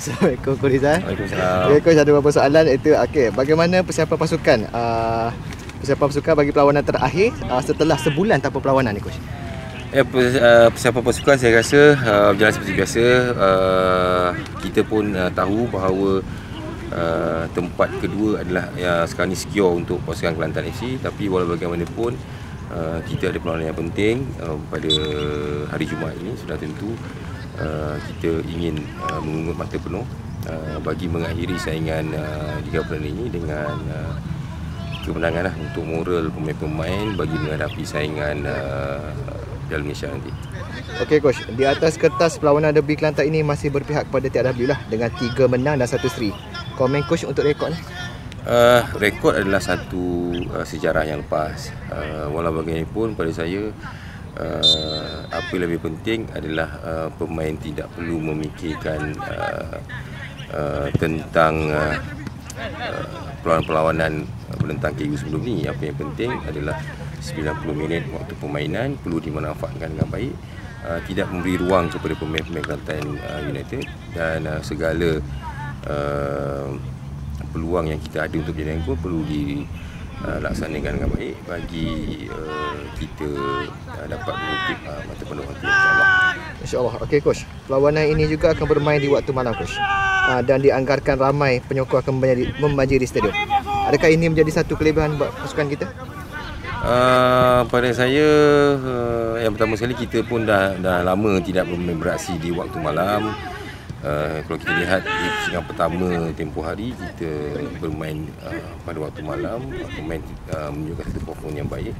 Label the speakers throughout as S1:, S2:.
S1: Assalamualaikum Rizal.
S2: Waalaikumsalam.
S1: Okay, Coach ada beberapa soalan itu okey, bagaimana persiapan pasukan? Uh, persiapan pasukan bagi perlawanan terakhir uh, setelah sebulan tanpa perlawanan ni Coach.
S2: Ya, uh, persiapan pasukan saya rasa uh, berjalan seperti biasa. Uh, kita pun uh, tahu bahawa uh, tempat kedua adalah yang sekarang ni secure untuk pasukan Kelantan FC tapi walau bagaimanapun uh, kita ada perlawanan yang penting uh, pada hari Jumaat ini sudah tentu uh, kita ingin uh, mengungut mata penuh uh, bagi mengakhiri saingan uh, Liga Perdana ini dengan uh, kemenangan lah untuk moral pemain-pemain bagi menghadapi saingan uh, Piala Malaysia nanti.
S1: Okey Coach, di atas kertas perlawanan derby Kelantan ini masih berpihak kepada TRW lah dengan 3 menang dan 1 seri. Komen Coach untuk rekod ni?
S2: Uh, rekod adalah satu uh, sejarah yang lepas. Uh, walau bagaimanapun pada saya uh, apa yang lebih penting adalah uh, pemain tidak perlu memikirkan uh, uh, tentang uh, uh, perlawanan-perlawanan menentang KU sebelum ni. Apa yang penting adalah 90 minit waktu permainan perlu dimanfaatkan dengan baik. Uh, tidak memberi ruang kepada pemain-pemain Kelantan uh, United dan uh, segala uh, peluang yang kita ada untuk berjaya pun perlu dilaksanakan dengan baik bagi uh, kita uh, dapat mengutip uh, mata penuh nanti insyaAllah.
S1: InsyaAllah. Okey Coach, perlawanan ini juga akan bermain di waktu malam Coach. Uh, dan dianggarkan ramai penyokong akan membanjiri, membanjiri stadium. Adakah ini menjadi satu kelebihan buat pasukan kita?
S2: Uh, pada saya uh, yang pertama sekali kita pun dah dah lama tidak bermain beraksi di waktu malam. Uh, kalau kita lihat pusingan pertama tempoh hari kita bermain uh, pada waktu malam pemain uh, menunjukkan satu perform yang baik.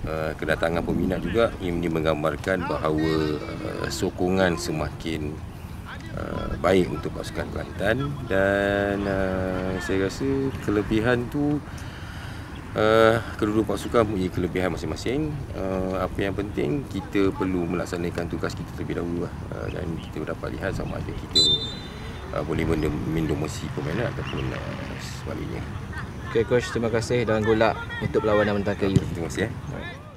S2: Uh, kedatangan peminat juga ini menggambarkan bahawa uh, sokongan semakin uh, baik untuk pasukan Kelantan dan uh, saya rasa kelebihan tu Uh, kedua-dua pasukan punya kelebihan masing-masing uh, Apa yang penting kita perlu melaksanakan tugas kita terlebih dahulu lah. uh, Dan kita dapat lihat sama ada kita uh, boleh mendominasi permainan ataupun uh, sebaliknya
S1: Okey Coach, terima kasih dan golak untuk perlawanan menentang KU.
S2: Terima kasih eh.